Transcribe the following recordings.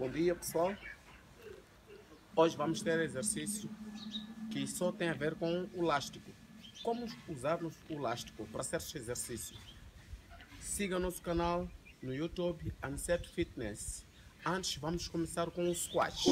Bom dia pessoal. Hoje vamos ter exercício que só tem a ver com o elástico. Como usarmos o elástico para certos exercícios. Siga nosso canal no YouTube Anset Fitness. Antes vamos começar com o squat.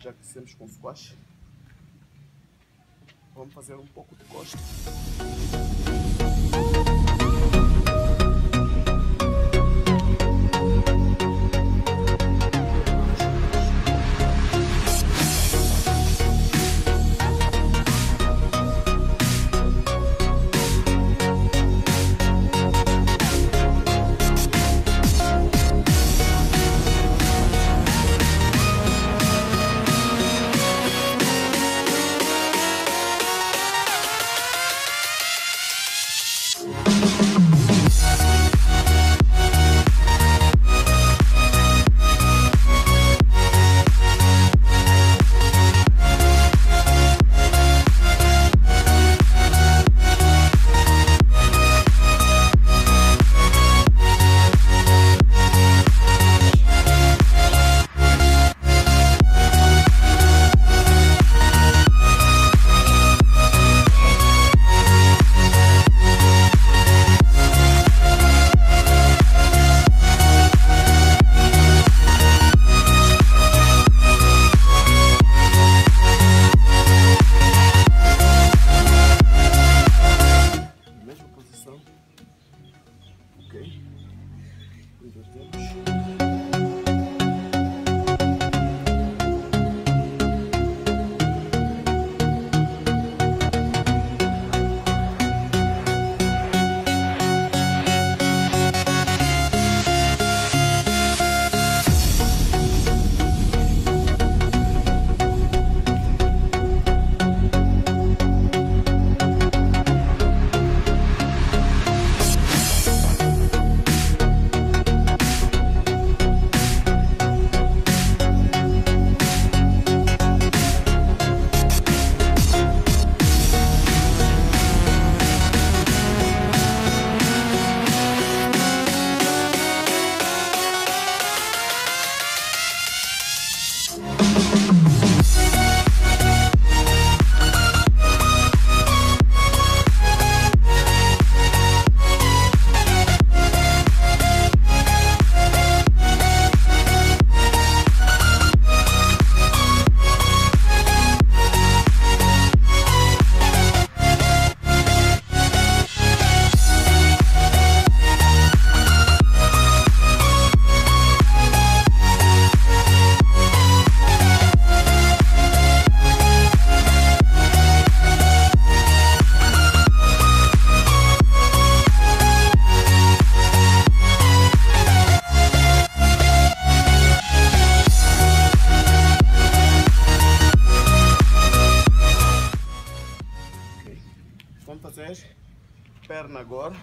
Já que estamos com squash, vamos fazer um pouco de costa. Fazer perna agora.